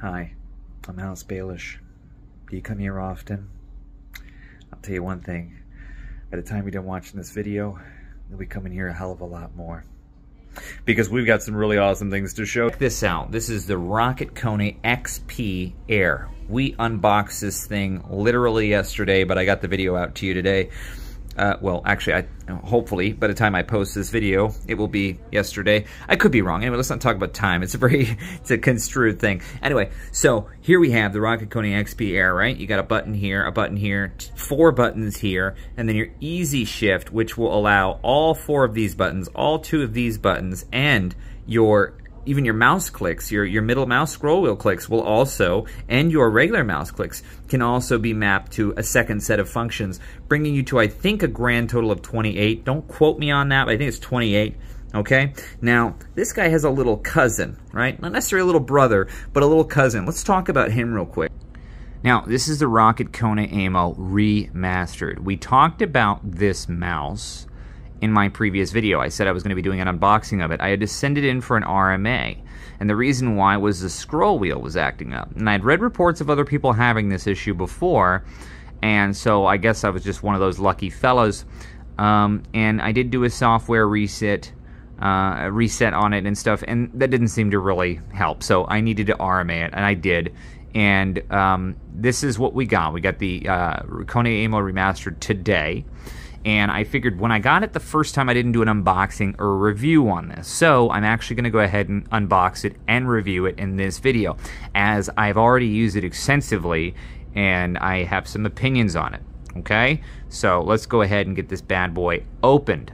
Hi, I'm Alice Baelish. Do you come here often? I'll tell you one thing. By the time you're done watching this video, you'll be coming here a hell of a lot more. Because we've got some really awesome things to show. Check this out. This is the Roccat Kone XP Air. We unboxed this thing literally yesterday, but I got the video out to you today. Uh, well, actually, I hopefully by the time I post this video, it will be yesterday. I could be wrong. Anyway, let's not talk about time. It's a very, it's a construed thing. Anyway, so here we have the Roccat Kone XP Air, right? You got a button here, a button here, four buttons here, and then your Easy Shift, which will allow all four of these buttons, all two of these buttons, and your even your mouse clicks, your, your middle mouse scroll wheel clicks will also, and your regular mouse clicks, can also be mapped to a second set of functions, bringing you to, I think, a grand total of 28. Don't quote me on that, but I think it's 28. Okay, now this guy has a little cousin, right? Not necessarily a little brother, but a little cousin. Let's talk about him real quick. Now, this is the Roccat Kone AIMO remastered. We talked about this mouse in my previous video. I said I was going to be doing an unboxing of it. I had to send it in for an RMA. And the reason why was the scroll wheel was acting up. And I'd read reports of other people having this issue before. And so I guess I was just one of those lucky fellows. Um, and I did do a software reset. Uh, reset on it and stuff, and that didn't seem to really help. So I needed to RMA it, and I did. And um, this is what we got. We got the uh, Kone AIMO remastered today and I figured when I got it the first time I didn't do an unboxing or a review on this. So I'm actually going to go ahead and unbox it and review it in this video as I've already used it extensively and I have some opinions on it. Okay, so let's go ahead and get this bad boy opened.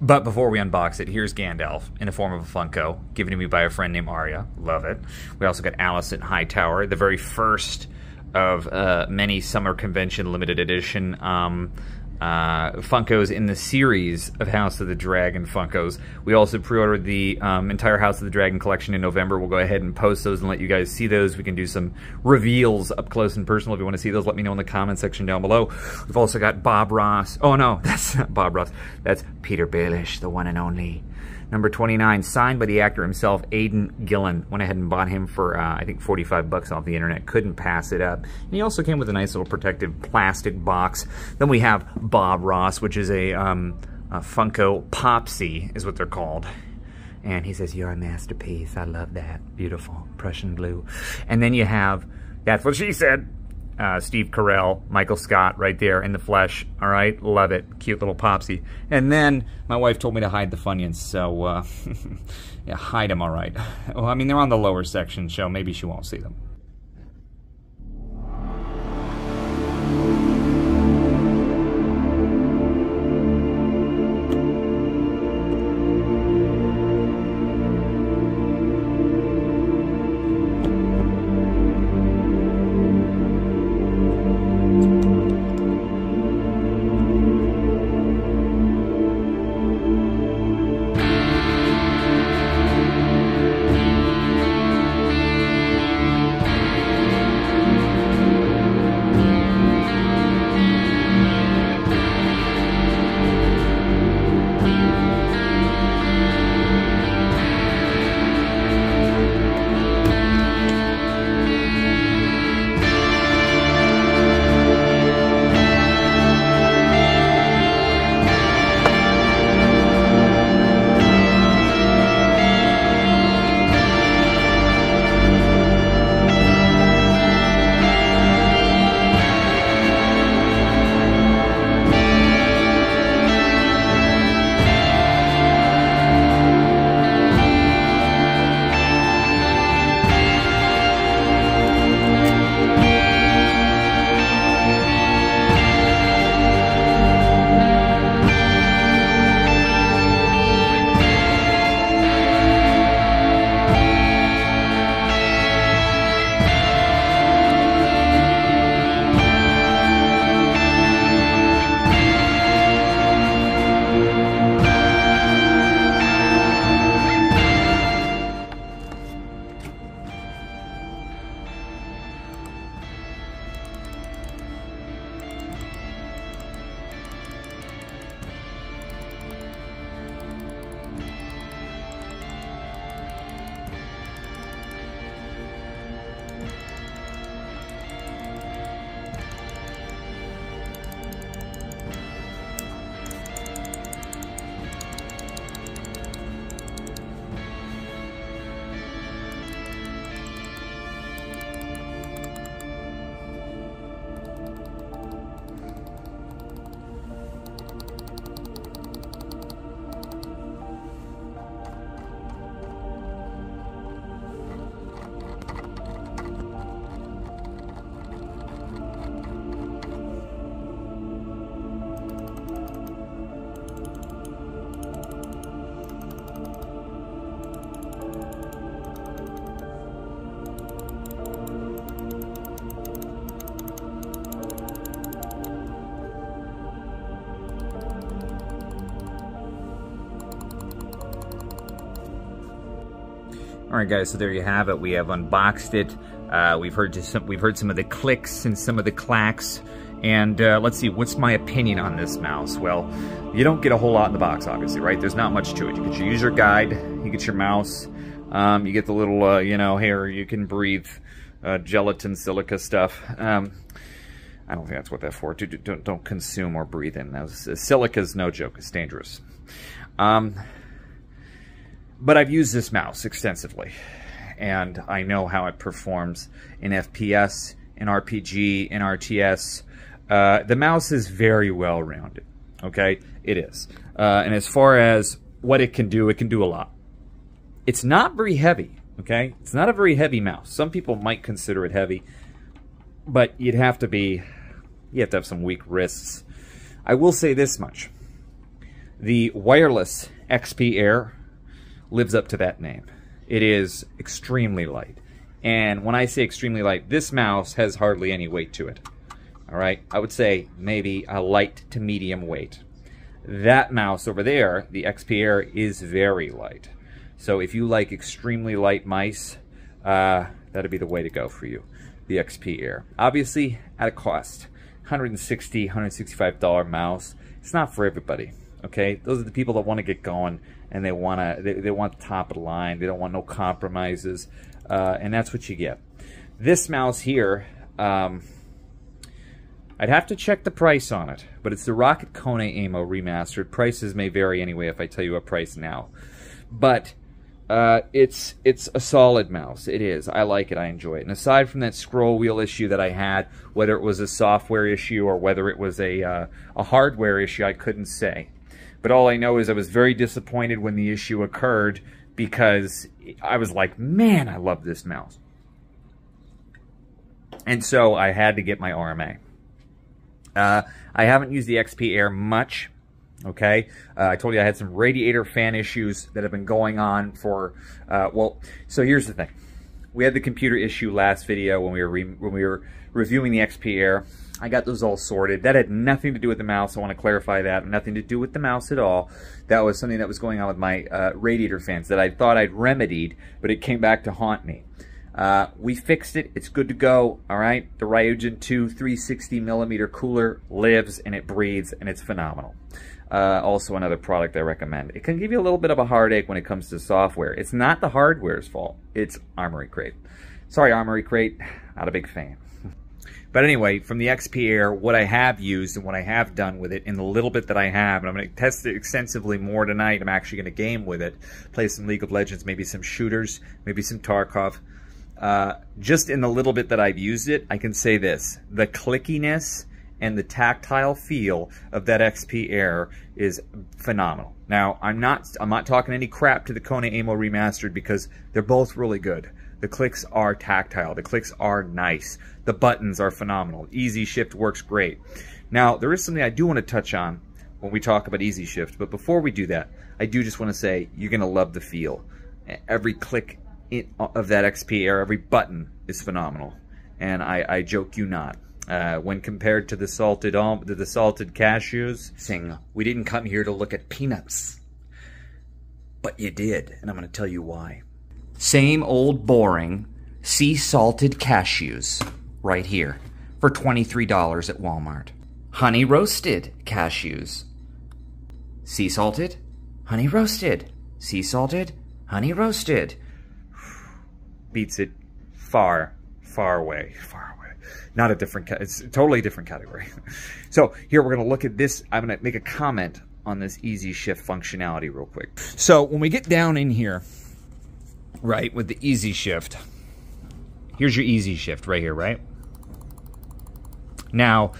But before we unbox it, here's Gandalf in the form of a Funko, given to me by a friend named Arya. Love it. We also got Alicent Hightower, the very first of uh, many summer convention limited edition um, uh, Funkos in the series of House of the Dragon Funkos. We also pre-ordered the um, entire House of the Dragon collection in November. We'll go ahead and post those and let you guys see those. We can do some reveals up close and personal. If you want to see those, let me know in the comment section down below. We've also got Bob Ross. Oh no, that's not Bob Ross. That's Peter Baelish, the one and only. Number 29, signed by the actor himself, Aidan Gillen. Went ahead and bought him for, uh, I think, 45 bucks off the internet. Couldn't pass it up. And he also came with a nice little protective plastic box. Then we have Bob Ross, which is a, um, a Funko Popsy, is what they're called. And he says, you're a masterpiece. I love that. Beautiful. Prussian blue. And then you have, that's what she said, uh, Steve Carell, Michael Scott right there in the flesh. All right, love it. Cute little popsy. And then my wife told me to hide the Funyuns, so uh, yeah, hide them all right. Well, I mean, they're on the lower section, so maybe she won't see them. All right, guys, so there you have it. We have unboxed it. Uh, we've heard some, we've heard some of the clicks and some of the clacks. And uh, let's see, what's my opinion on this mouse? Well, you don't get a whole lot in the box, obviously, right? There's not much to it. You get your user guide, you get your mouse, um, you get the little, uh, you know, here you can breathe uh, gelatin silica stuff. Um, I don't think that's what that's for. Don't, don't consume or breathe in. Silica is no joke. It's dangerous. Um, but I've used this mouse extensively, and I know how it performs in FPS, in RPG, in RTS. Uh, the mouse is very well rounded. Okay, it is. Uh, and as far as what it can do, it can do a lot. It's not very heavy. Okay, it's not a very heavy mouse. Some people might consider it heavy, but you'd have to be, you have to have some weak wrists. I will say this much: the wireless XP Air lives up to that name. It is extremely light. And when I say extremely light, this mouse has hardly any weight to it. All right, I would say maybe a light to medium weight. That mouse over there, the XP Air, is very light. So if you like extremely light mice, uh, that'd be the way to go for you, the XP Air. Obviously, at a cost, $160, $165 mouse. It's not for everybody, okay? Those are the people that want to get going and they want to they, they want top of the line. They don't want no compromises, uh, and that's what you get. This mouse here, um, I'd have to check the price on it, but it's the Roccat Kone AIMO remastered. Prices may vary anyway if I tell you a price now, but uh, it's it's a solid mouse. It is. I like it. I enjoy it. And aside from that scroll wheel issue that I had, whether it was a software issue or whether it was a uh, a hardware issue, I couldn't say. But all I know is I was very disappointed when the issue occurred because I was like, man, I love this mouse. And so I had to get my RMA. Uh, I haven't used the XP Air much, okay? Uh, I told you I had some radiator fan issues that have been going on for, uh, well, so here's the thing. We had the computer issue last video when we were when we were reviewing the XP Air. I got those all sorted. That had nothing to do with the mouse. I want to clarify that. Nothing to do with the mouse at all. That was something that was going on with my uh, radiator fans that I thought I'd remedied, but it came back to haunt me. Uh, we fixed it. It's good to go. All right. The Ryujin 2 360 millimeter cooler lives and it breathes and it's phenomenal. Uh, also another product I recommend. It can give you a little bit of a heartache when it comes to software. It's not the hardware's fault. It's Armoury Crate. Sorry, Armoury Crate. Not a big fan. But anyway, from the XP Air, what I have used and what I have done with it in the little bit that I have, and I'm going to test it extensively more tonight. I'm actually going to game with it, play some League of Legends, maybe some shooters, maybe some Tarkov. Uh, just in the little bit that I've used it, I can say this. The clickiness and the tactile feel of that XP Air is phenomenal. Now, I'm not I'm not talking any crap to the Kone AIMO Remastered because they're both really good. The clicks are tactile. The clicks are nice. The buttons are phenomenal. Easy Shift works great. Now, there is something I do want to touch on when we talk about Easy Shift, but before we do that, I do just want to say you're going to love the feel. Every click of that XP Air, every button is phenomenal. And I, I joke you not. Uh, when compared to the salted to the salted cashews, sing, we didn't come here to look at peanuts. But you did, and I'm going to tell you why. Same old boring sea salted cashews right here for $23 at Walmart. Honey roasted cashews. Sea salted, honey roasted. Sea salted, honey roasted. Beats it far, far away, far away. Not a different, it's a totally different category. so here we're going to look at this. I'm going to make a comment on this easy shift functionality real quick. So when we get down in here, right, with the easy shift. Here's your easy shift right here, right? Now,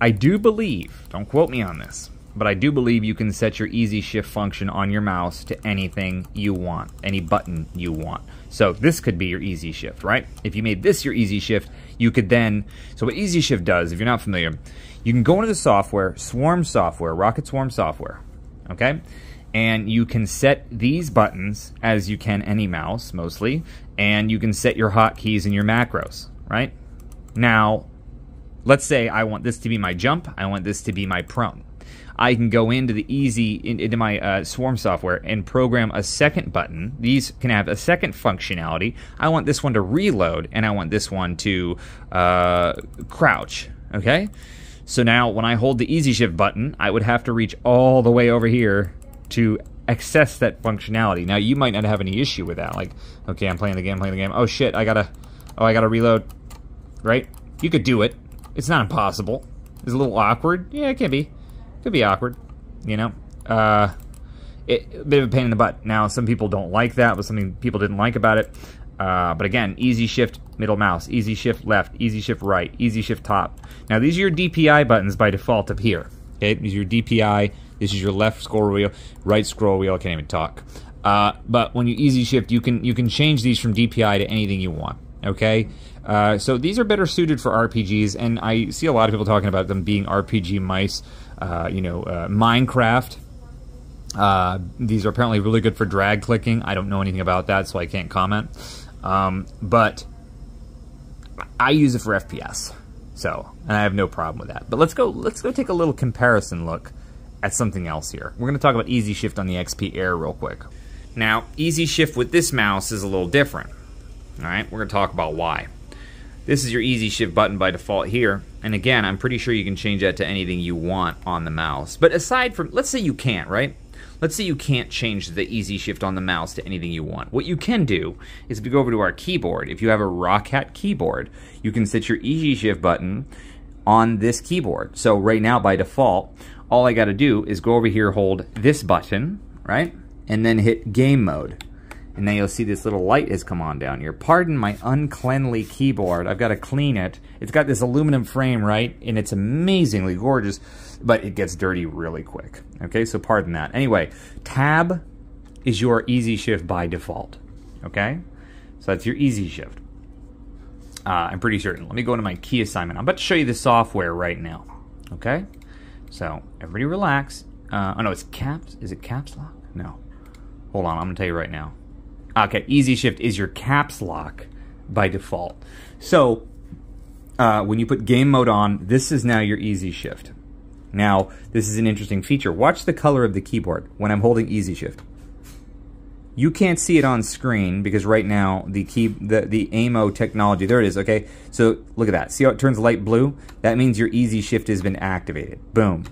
I do believe, don't quote me on this, but I do believe you can set your easy shift function on your mouse to anything you want, any button you want. So this could be your easy shift, right? If you made this your easy shift, you could then, so what easy shift does, if you're not familiar, you can go into the software, Swarm software, Roccat Swarm software, okay? And you can set these buttons as you can any mouse mostly and you can set your hotkeys and your macros right now let's say I want this to be my jump I want this to be my prone I can go into the easy into my uh, Swarm software and program a second button. These can have a second functionality. I want this one to reload, and I want this one to uh, crouch. Okay, so now when I hold the Easy Shift button, I would have to reach all the way over here to access that functionality. Now you might not have any issue with that. Like, okay, I'm playing the game, playing the game. Oh shit, I gotta, oh I gotta reload. Right? You could do it. It's not impossible. It's a little awkward. Yeah, it can be. Could be awkward. You know. Uh, it, a bit of a pain in the butt. Now, some people don't like that, Was something people didn't like about it. Uh, but again, easy shift middle mouse, easy shift left, easy shift right, easy shift top. Now these are your DPI buttons by default up here. Okay, these are your DPI. This is your left scroll wheel, right scroll wheel. I can't even talk. Uh, but when you easy shift, you can you can change these from DPI to anything you want. Okay, uh, so these are better suited for RPGs, and I see a lot of people talking about them being RPG mice. Uh, you know, uh, Minecraft. Uh, these are apparently really good for drag clicking. I don't know anything about that, so I can't comment. Um, but I use it for FPS, so and I have no problem with that. But let's go. Let's go take a little comparison look at something else here. We're going to talk about Easy Shift on the XP Air real quick. Now, Easy Shift with this mouse is a little different. All right, we're going to talk about why. This is your Easy Shift button by default here. And again, I'm pretty sure you can change that to anything you want on the mouse. But aside from, let's say you can't, right? Let's say you can't change the easy shift on the mouse to anything you want. What you can do is if you go over to our keyboard, if you have a Roccat keyboard, you can set your easy shift button on this keyboard. So right now by default, all I got to do is go over here, hold this button, right? And then hit game mode. And then you'll see this little light has come on down here. Pardon my uncleanly keyboard. I've got to clean it. It's got this aluminum frame, right? And it's amazingly gorgeous, but it gets dirty really quick. Okay, so pardon that. Anyway, tab is your easy shift by default. Okay? So that's your easy shift. Uh, I'm pretty certain. Let me go into my key assignment. I'm about to show you the software right now. Okay? So everybody relax. Uh, oh no, it's caps. Is it caps lock? No. Hold on, I'm gonna tell you right now. Okay, easy shift is your caps lock by default. So uh, when you put game mode on, this is now your easy shift. Now, this is an interesting feature. Watch the color of the keyboard when I'm holding easy shift. You can't see it on screen because right now the key the, the AIMO technology, there it is, okay? So look at that. See how it turns light blue? That means your easy shift has been activated. Boom.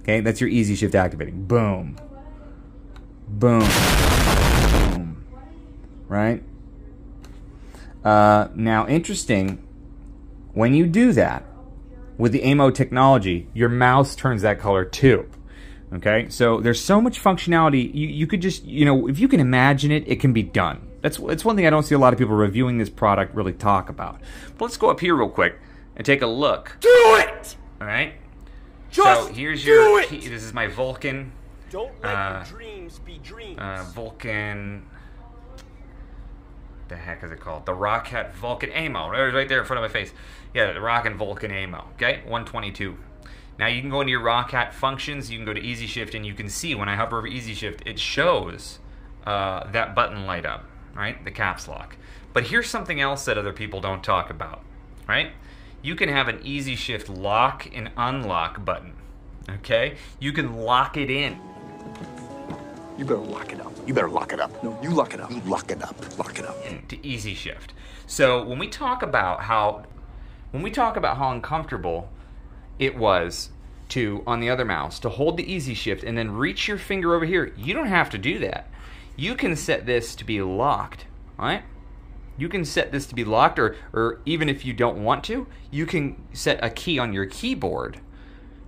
Okay, that's your easy shift activating. Boom. Boom. Boom. Right? Uh, now, interesting, when you do that with the AIMO technology, your mouse turns that color too. Okay, so there's so much functionality. You, you could just, you know, if you can imagine it, it can be done. That's, that's one thing I don't see a lot of people reviewing this product really talk about. But let's go up here real quick and take a look. Do it! All right. Just so here's your. it! Key, this is my Vulcan. Don't let Uh, your dreams be dreams. Uh, Vulcan. The heck is it called? The Roccat Vulcan AIMO. Right right there in front of my face. Yeah, the Roccat Vulcan AIMO. Okay, 122. Now you can go into your Roccat functions. You can go to Easy Shift, and you can see when I hover over Easy Shift, it shows uh, that button light up. Right, the caps lock. But here's something else that other people don't talk about. Right, you can have an Easy Shift lock and unlock button. Okay, you can lock it in. You better lock it up. You better lock it up. no, you lock it up. You lock it up. Lock it up. to easy shift. So when we talk about how when we talk about how uncomfortable it was to on the other mouse to hold the easy shift and then reach your finger over here, you don't have to do that. You can set this to be locked, right? You can set this to be locked or or even if you don't want to, you can set a key on your keyboard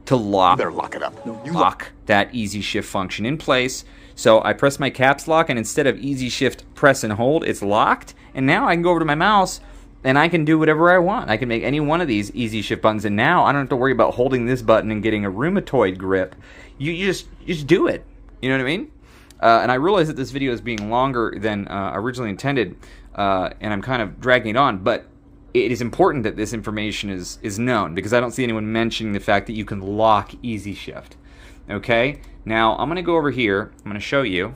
to lock You better lock it up. No, you lock that easy shift function in place. So I press my caps lock, and instead of easy shift press and hold, it's locked. And now I can go over to my mouse and I can do whatever I want. I can make any one of these easy shift buttons, and now I don't have to worry about holding this button and getting a rheumatoid grip. You, you just you just do it. You know what I mean? Uh, and I realize that this video is being longer than uh, originally intended, uh, and I'm kind of dragging it on, but it is important that this information is is known because I don't see anyone mentioning the fact that you can lock easy shift. Okay, now I'm gonna go over here. I'm gonna show you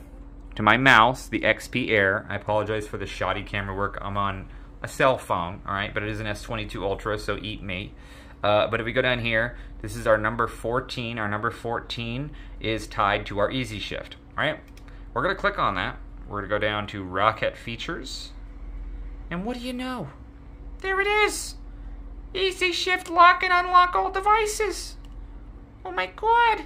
to my mouse the XP Air. I apologize for the shoddy camera work. I'm on a cell phone, all right, but it is an S22 Ultra, so eat me. Uh, but if we go down here, this is our number 14. Our number 14 is tied to our easy shift. All right, we're gonna click on that. We're gonna go down to Roccat Features. And what do you know? There it is! Easy shift lock and unlock all devices. Oh my god.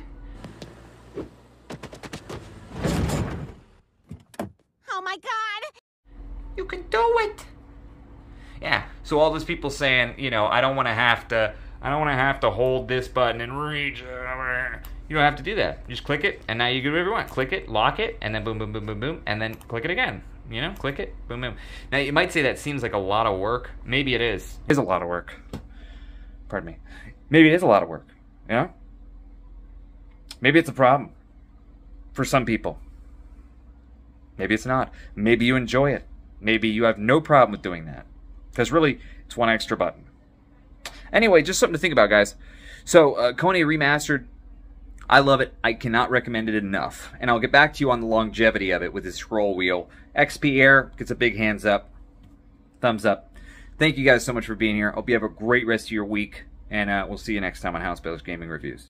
Oh my god! You can do it. Yeah. So all those people saying, you know, I don't want to have to, I don't want to have to hold this button and reach. You don't have to do that. You just click it, and now you do whatever you want. Click it, lock it, and then boom, boom, boom, boom, boom, and then click it again. You know, click it, boom, boom. Now you might say that seems like a lot of work. Maybe it is. It is a lot of work. Pardon me. Maybe it is a lot of work. You know? Maybe it's a problem for some people. Maybe it's not. Maybe you enjoy it. Maybe you have no problem with doing that. Because really, it's one extra button. Anyway, just something to think about, guys. So, uh, Kone Remastered, I love it. I cannot recommend it enough. And I'll get back to you on the longevity of it with this scroll wheel. XP Air gets a big hands up, thumbs up. Thank you guys so much for being here. Hope you have a great rest of your week. And uh, we'll see you next time on House Gaming Reviews.